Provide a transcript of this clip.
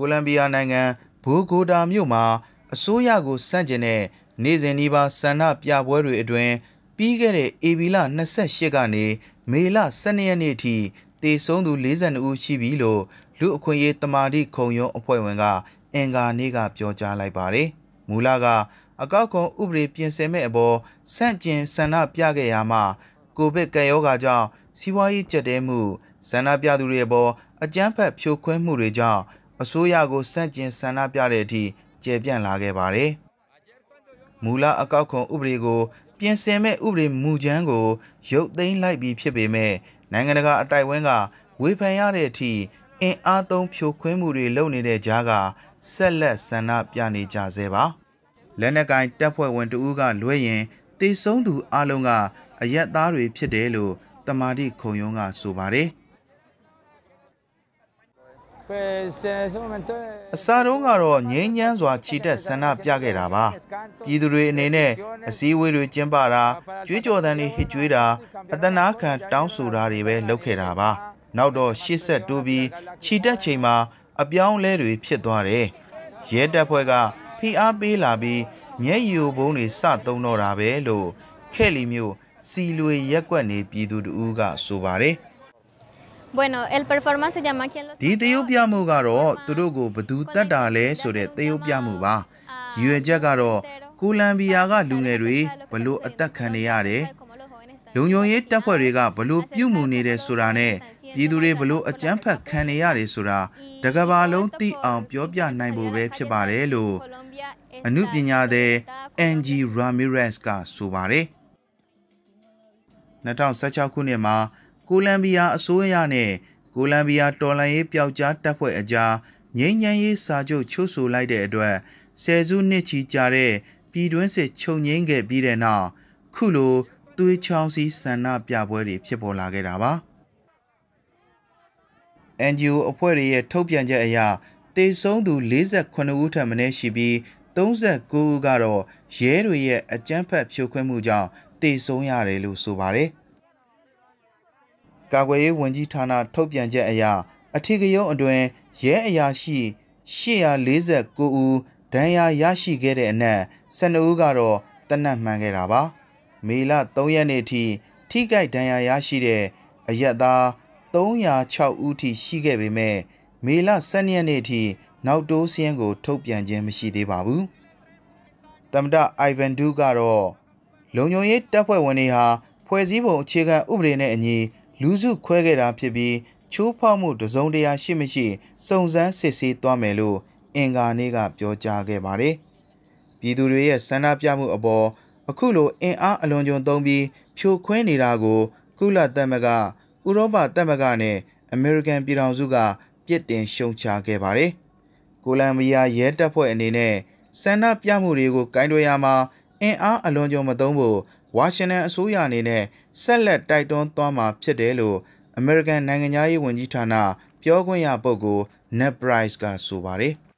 ကိုလံဘီယာနိုင်ငံဘူဂိုတာမြို့မှာအစိုးရကိုစန့်ကျင်တဲ့နေ့စဉ်ဒီပါဆန္ဒပြပွဲတွေအတွင်းပြီးခဲ့တဲ့ဧပြီလ28ကနေမေလ12ရက်နေ့ထိတေဆုံးသူ42ဦးရှိပြီလို့လူအခွင့်အရေးတမာတိခုံရုံးအဖွဲ့ဝင်ကအင်ကာနေ့ကပြောကြားလိုက်ပါတယ်။မူလကအကောက်ခွန်ဥပဒေပြင်ဆင်မဲ့အပေါ်စန့်ကျင်ဆန္ဒပြခဲ့ရမှာကိုဗစ်ကပ်ရောဂါကြောင့်စီးပွားရေးကျပ်တဲမှုဆန္ဒပြသူတွေအပေါ်အကြမ်းဖက်ဖြိုခွင်းမှုတွေကြောင့် အစိုးရကိုစန့်ကျင်ဆန္ဒပြတဲ့အထိကျေပြန့်လာခဲ့ပါတယ်။မူလအကောက်ခွန်ဥပဒေကို ပြင်ဆင်မဲ့ဥပဒေမူကြမ်းကိုရုပ်သိမ်းလိုက်ပြီးဖြစ်ပေမဲ့နိုင်ငံတကာအတိုက်ဝန်းကဝေဖန်ရတဲ့အထိအင်အားသုံးဖြိုခွင်းမှုတွေလုပ်နေတဲ့ကြားကဆက်လက်ဆန္ဒပြနေကြဆဲပါလက်နက်ကင်တပ်ဖွဲ့ဝင်တဦးကလွဲရင်တေဆုံးသူအလုံးကအရက်သားတွေဖြစ်တယ်လို့တမာတိခုံရုံးကဆိုပါတယ် အစားတုံးကတော့ငြိမ်းချမ်းစွာခြိတက်ဆန္ဒပြခဲ့တာပါပြည်သူတွေအနေနဲ့အစည်းအဝေးတွေကျင်းပတာကြွေးကြော်သံတွေဟစ်ကြွေးတာအတနာခံတောင်းဆိုတာတွေပဲလုပ်ခဲ့တာပါနောက်တော့ရှေ့ဆက်တိုးပြီးခြိတက်ချိန်မှာ အပြောင်းလဲတွေဖြစ်သွားတယ်ရဲတပ်ဖွဲ့ကဖိအားပေးလာပြီးမျက်ရည်ဘုံတွေစသုံးတော့တာပဲလို့ခဲလီမျိုးစီလွေရက်ကွက်နေပြည်သူတို့ကဆိုပါတယ် Bueno, el performance se llama ¿Quién lo ဒီသရုပ်ပြမှုကတော့သူတို့ကိုဘသူတတ်တာလဲဆိုတဲ့သရုပ်ပြမှုပါရည်ရွယ်ချက်ကတော့ကိုလံဘီယာကလူငယ်တွေဘလို့အသက်ခံနေရတယ်လုံခြုံရေးတပ်ဖွဲ့တွေကဘလို့ပြုမှုနေတယ်ဆိုတာနဲ့ပြည်သူတွေဘလို့အကြမ်းဖက်ခံနေရတယ်ဆိုတာတကဘာလုံးသိအောင်ပြောပြနိုင်ဖို့ပဲဖြစ်ပါတယ်လို့အမှုပညာသည်အန်ဂျီရာမီရက်စ်ကဆိုပါတယ်2016ခုနှစ်မှာ ကိုလံဘီယာအစိုးရနဲ့ကိုလံဘီယာတော်လှန်ရေးပျောက်ကြားတပ်ဖွဲ့အကြားငြိမ်းချမ်းရေးစာချုပ်ချုပ်ဆိုလိုက်တဲ့အတွက်ဆယ်စုနှစ်ချီကြာတဲ့ပြည်တွင်းစစ်ချုပ်ငိမ့်ခဲ့ပြီးတဲ့နောက်ခုလိုသွေးချောင်းစီးဆန္ဒပြပွဲတွေဖြစ်ပေါ်လာခဲ့တာပါ NGO အဖွဲ့တွေရဲ့ထုတ်ပြန်ချက်အရတေဆုံးသူ48ဦးထပ်မင်းရှိပြီး39ဦးကတော့ရဲတွေရဲ့အကြမ်းဖက်ဖြိုခွင်းမှုကြောင့်တေဆုံးရတယ်လို့ဆိုပါတယ် ကာကွယ်ရေးဝန်ကြီးဌာနထုတ်ပြန်ချက်အရအထီးကရုံးအတွင်ရဲအရာရှိ849ဦးဒဏ်ရာရရှိခဲ့တဲ့အနက်12ဦးကတော့တနတ်မှန်ခဲ့တာပါမေလ3ရက်နေ့ထိထိကြိုက်ဒဏ်ရာရရှိတဲ့အရက်သား306ဦးထိရှိခဲ့ပေမဲ့မေလ12ရက်နေ့ထိနောက်တိုးစင်းကိုထုတ်ပြန်ခြင်းမရှိသေးပါဘူး။တမ္မတအိုင်ဗန်ဒူးကတော့လုံခြုံရေးတပ်ဖွဲ့ဝင်တွေဟာဖွဲ့စည်းပုံအခြေခံဥပဒေနဲ့အညီ လူစုခွဲခဲ့တာဖြစ်ပြီးချိုးဖောက်မှုတစုံတရာရှိမရှိစုံစမ်းစစ်ဆေးသွားမယ်လို့အင်ကာနေ့ကပြောကြားခဲ့ပါတယ်။ပြည်သူတွေရဲ့ဆန္ဒပြမှုအပေါ်အခုလိုအင်အားအလွန်ကျွံသုံးပြီးဖြိုခွင်းနေတာကို ကုလသမဂ္ဂဥရောပသမဂ္ဂနဲ့အမေရိကန်ပြည်ထောင်စုကပြစ်တင်ရှုံချခဲ့ပါတယ်။ကိုလံဘီယာရဲတပ်ဖွဲ့အနေနဲ့ဆန္ဒပြမှုတွေကိုကင်တွယ်ရမှာ အင်အားအလွန်ကျွံမသုံးဖို့ဝါရှင်တန်အစိုးရအနေနဲ့ဆက်လက်တိုက်တွန်းသွားမှာဖြစ်တယ်လို့အမေရိကန်နိုင်ငံသားရေးဝန်ကြီးဌာနပြောခွင့်ရပုဂ္ဂိုလ် Ned Price ကဆိုပါတယ်။